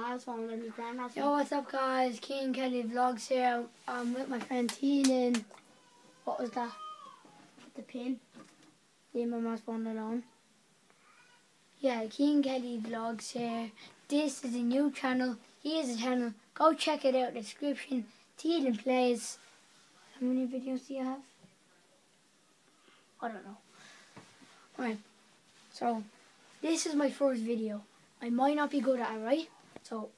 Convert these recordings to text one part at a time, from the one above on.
Yo, what's up, guys? Cian Kelly Vlogs here. I'm with my friend Teenan. What was that? the pin. Leave my mom's phone alone. Yeah, Cian Kelly Vlogs here. This is a new channel. Here's the channel. Go check it out description. Teenan Plays. How many videos do you have? I don't know. Alright. So, this is my first video. I might not be good at it, right? So,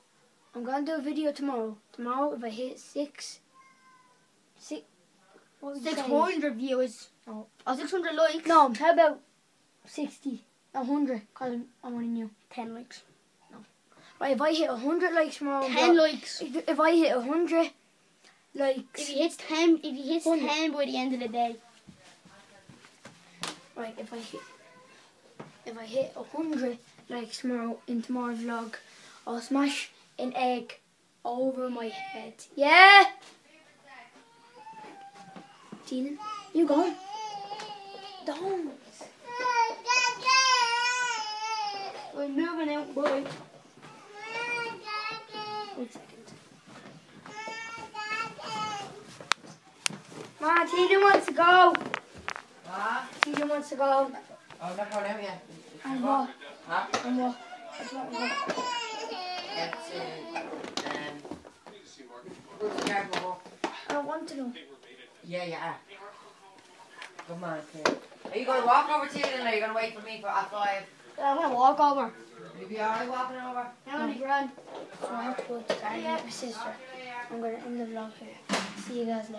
I'm gonna do a video tomorrow. Tomorrow, if I hit six, six, what 600. No, Or 600 likes. no, how about sixty, a hundred? Cause I'm, only new. 10 likes. No. Right, if I hit a hundred likes tomorrow, 10 bro- likes. If, if I hit a hundred likes. If he hits 10, if he hits 100. 10 by the end of the day. right, if I hit, if I hit a hundred likes tomorrow in tomorrow's vlog, I'll smash an egg over my head. Yeah. Tina, you go. Don't. We're moving out, boy. One second. Ma, Tina wants to go. Tina wants to go. Oh, not going out yet. And what? Huh? And what? Who's the guy before? I don't want to go. Yeah, yeah. Come on, kid. Are you going to walk over to it and are you going to wait for me for at five? I'm gonna walk over. You be alright walking over? How many grand? So I have to go to the garden with my sister. I'm going to end the vlog here. See you guys later.